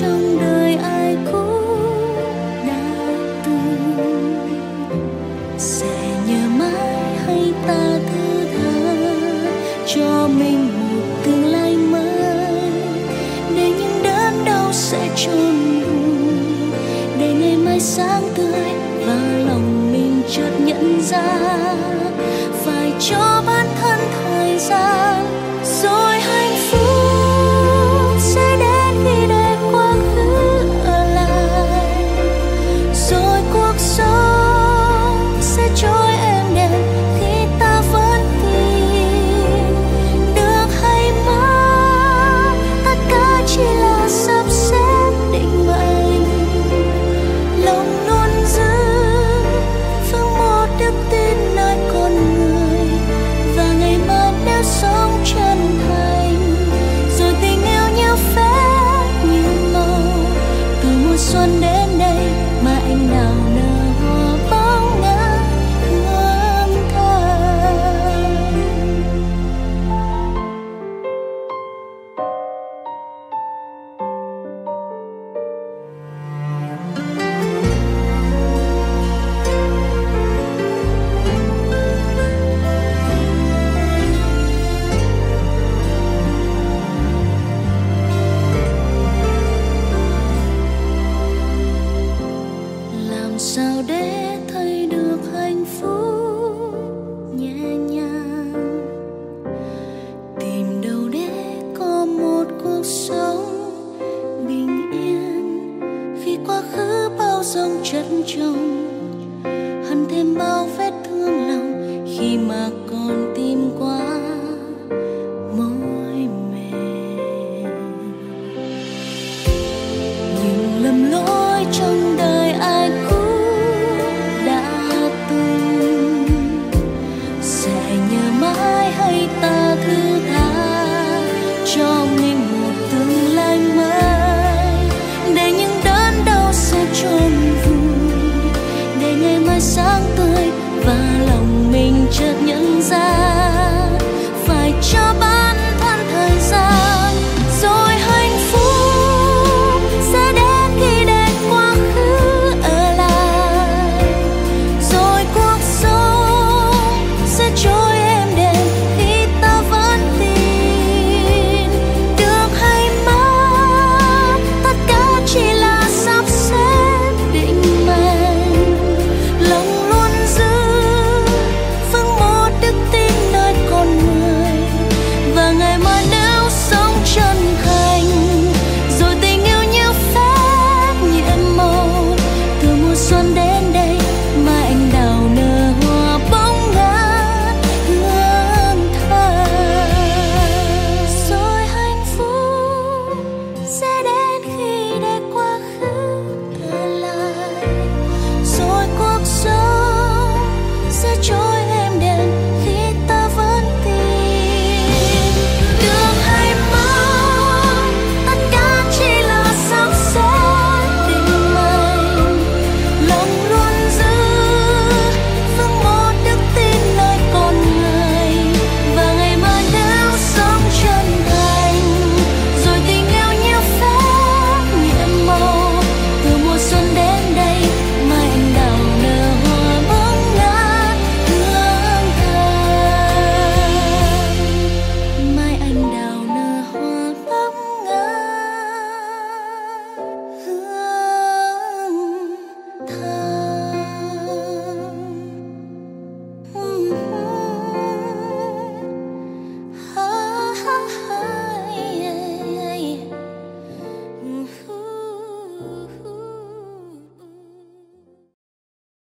trong đời ai cũng đã từng. Sẽ nhớ mãi hay ta thứ tha cho mình một tương lai mới? Để những đớn đau sẽ trôn vùi, để ngày mai sáng tươi và lòng mình chợt nhận ra. Sao để thấy được hạnh phúc nhẹ nhàng? Tìm đâu để có một cuộc sống bình yên? Vì quá khứ bao dòng chất chồng hằn thêm bao vết thương lòng khi mà